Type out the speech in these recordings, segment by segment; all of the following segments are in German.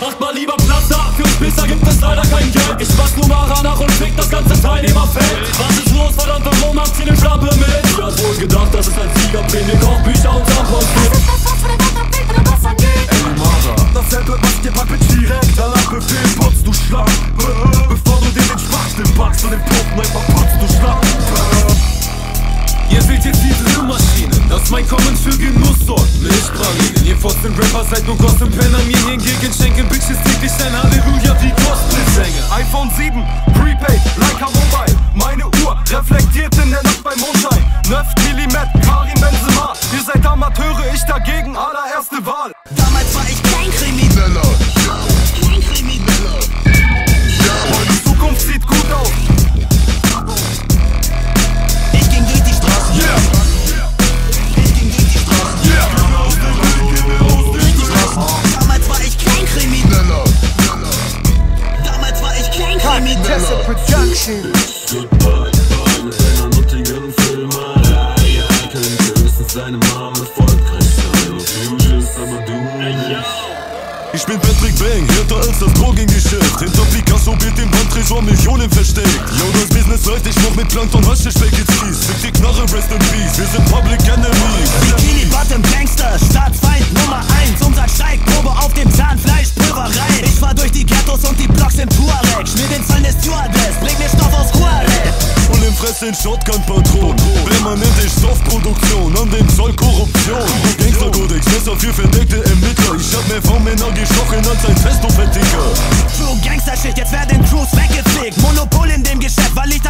Macht mal lieber Platz da, für Pisser gibt es leider kein Geld. Ich mach Nummer nach und fick das ganze Teilnehmerfeld Kommen für Genuss. Sorgt Milchpralinen, ihr Pfosten Rapper seid nur Gossip Penner. Mir hingegen schenken Bitches täglich ein Halleluja wie Gospelsänger. iPhone 7, Prepaid, Leica Mobile. Meine Uhr reflektiert in der Nacht beim Mondschein. 9 mm, Karim Benzema. Ihr seid Amateure, ich dagegen. Allererste Wahl Production. Ich bin Patrick Bang, härter als das Drogengeschäft. Hinter Picasso wird im Bandtresor Millionen versteckt. Yo, das Business läuft, ich mach mit Plankton jetzt fies. Fick die Knarre, rest in peace, wir sind Public Enemies den Shotgun-Patron Permanent ich Softproduktion, an dem Zoll Korruption. Gangsterkodex, Messer für verdeckte Ermittler. Ich hab mehr V-Männer gestochen als ein Festo-Fettiger. True Gangster-Shit, jetzt werden Crews weggefegt. Monopol in dem Geschäft, weil ich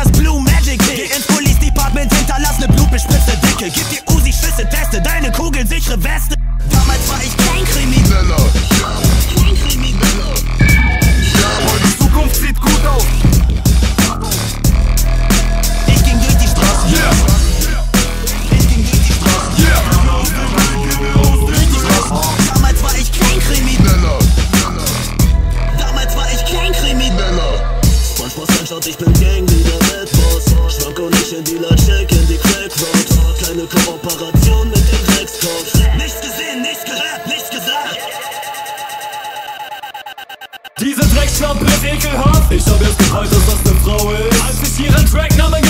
schaut, ich bin Gangleader, Weltboss Schwank und ich in Dealer, check in die Crackroad Keine Kooperation mit dem Dreckskopf Nichts gesehen, nichts gehört, nichts gesagt. Diese Drecksschlampe ist ekelhaft. Ich hab erst gefreut, dass das ne Frau ist Als ich ihren Tracknamen